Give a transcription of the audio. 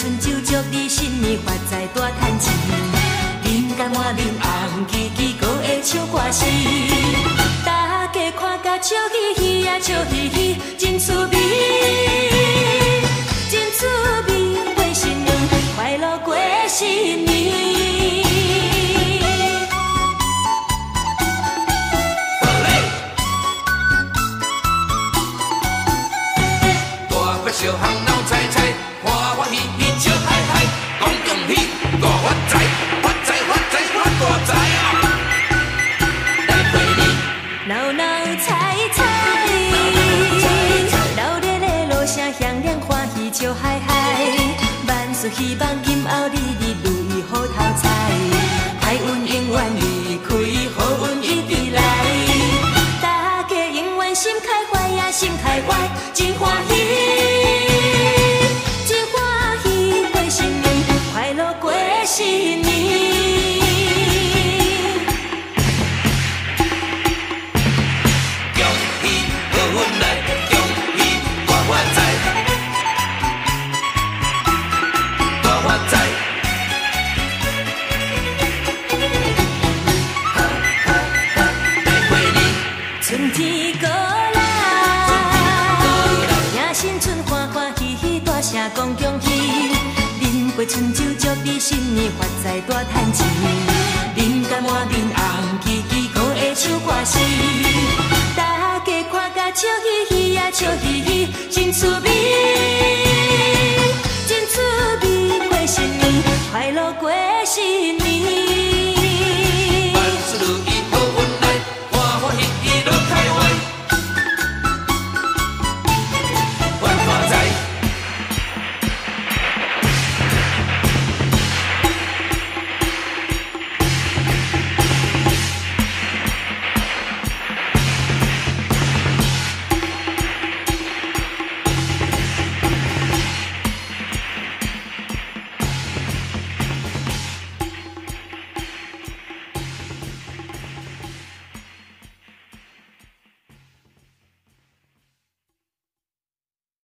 春酒，祝你新年发财大赚钱。人家满面红旗旗，歌会唱歌诗。大家看甲笑嘻嘻呀，笑嘻嘻，真趣味，真趣味。过新年，快乐过新年。大发小巷闹闹彩彩，热烈的锣声响亮，欢喜笑嗨嗨，万事希望今后日日如意好头彩，开运永远离开，好运一直来，大家永远心开怀呀，心开怀，真欢喜，春天过来，迎新春欢欢喜喜，大声讲恭喜。饮过春酒，祝你新年发财大赚钱。人家满面红旗旗，歌会唱歌诗。大家看甲笑嘻嘻呀，笑嘻嘻，真趣味，